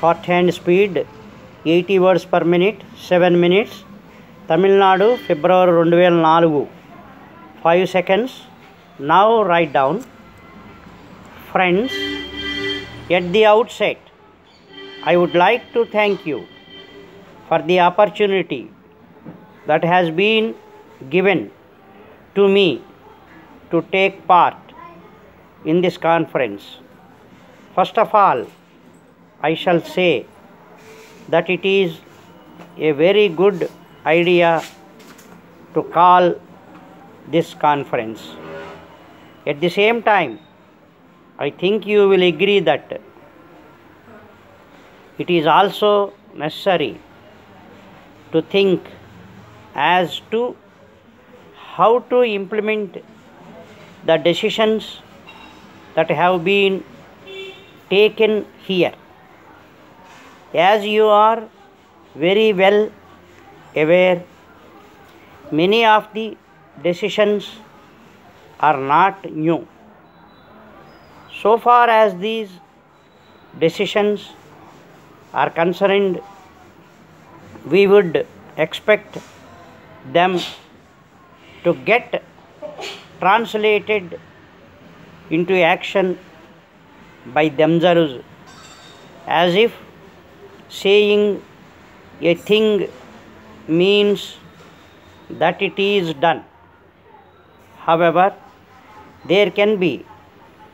Short shorthand speed 80 words per minute 7 minutes. Tamil Nadu February 2004 5 seconds. Now write down. Friends at the outset I would like to thank you for the opportunity that has been given to me to take part in this conference. First of all, I shall say that it is a very good idea to call this conference. At the same time, I think you will agree that it is also necessary to think as to how to implement the decisions that have been taken here. As you are very well aware, many of the decisions are not new. So far as these decisions are concerned, we would expect them to get translated into action by themselves as if saying a thing means that it is done. However, there can be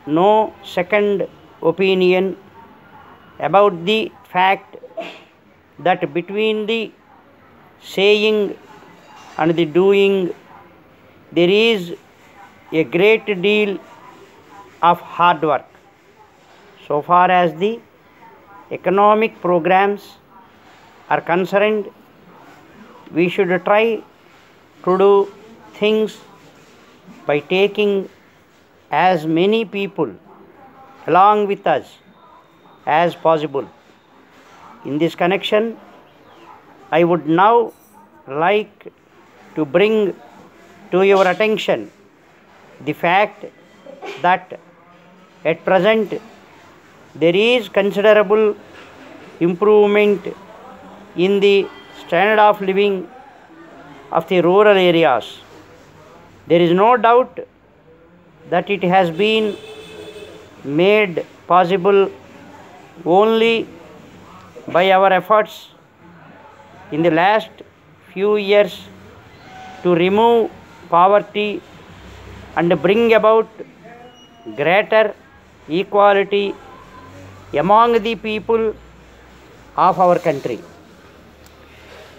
no second opinion about the fact that between the saying and the doing there is a great deal of hard work. So far as the economic programs are concerned we should try to do things by taking as many people along with us as possible. In this connection i would now like to bring to your attention the fact that at present there is considerable improvement in the standard of living of the rural areas. There is no doubt that it has been made possible only by our efforts in the last few years to remove poverty and bring about greater equality among the people of our country.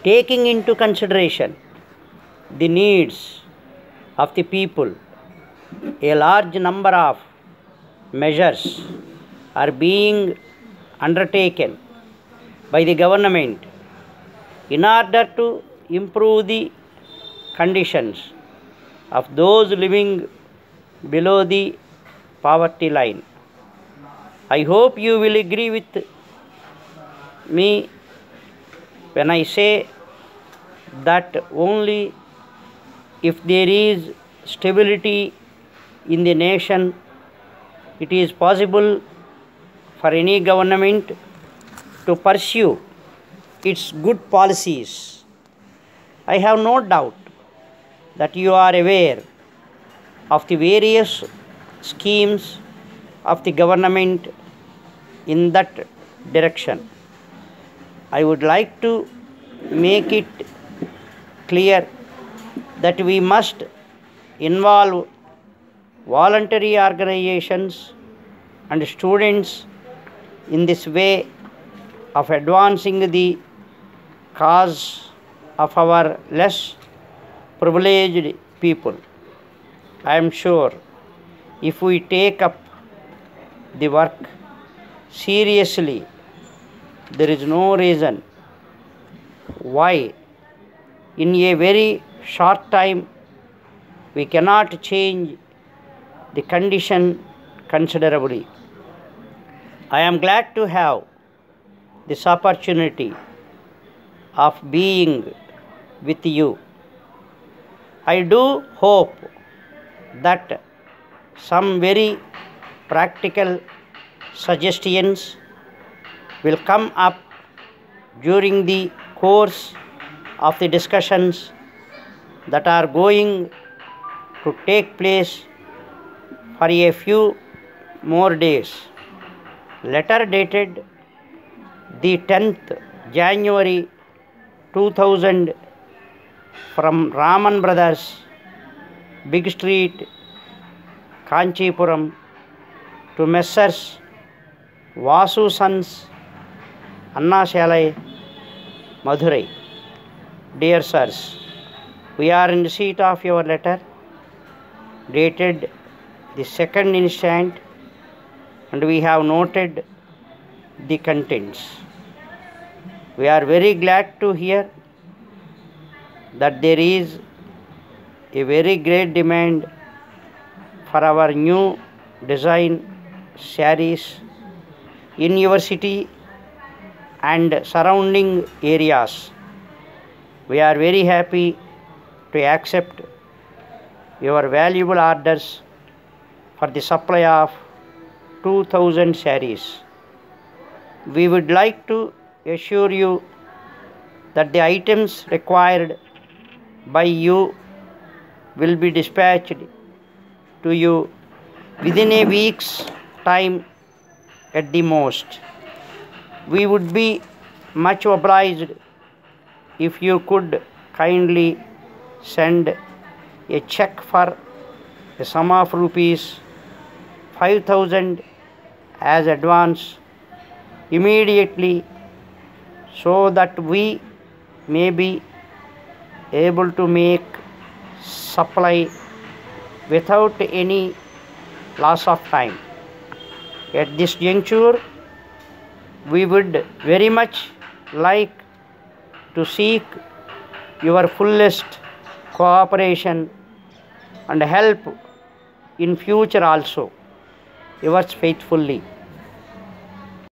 Taking into consideration the needs of the people, a large number of measures are being undertaken by the government in order to improve the conditions of those living below the poverty line. I hope you will agree with me when I say that only if there is stability in the nation, it is possible for any government to pursue its good policies. I have no doubt that you are aware of the various schemes of the government in that direction. I would like to make it clear that we must involve voluntary organizations and students in this way of advancing the cause of our less privileged people. I am sure if we take up the work seriously, there is no reason why in a very short time we cannot change the condition considerably. I am glad to have this opportunity of being with you. I do hope that some very practical suggestions will come up during the course of the discussions that are going to take place for a few more days. Letter dated the 10th January 2000 from Raman Brothers, Big Street, Kanchipuram to Messrs. Vasu Sons, Anna Shalai, Madurai. Dear sirs, we are in receipt of your letter dated the second instant and we have noted the contents. We are very glad to hear that there is a very great demand for our new design sarees in your city and surrounding areas. We are very happy to accept your valuable orders for the supply of 2000 sarees. We would like to assure you that the items required by you will be dispatched to you within a week's time at the most. We would be much obliged if you could kindly send a check for a sum of rupees 5000 as advance immediately so that we may be able to make supply without any loss of time. At this juncture, we would very much like to seek your fullest cooperation and help in future also. Yours faithfully.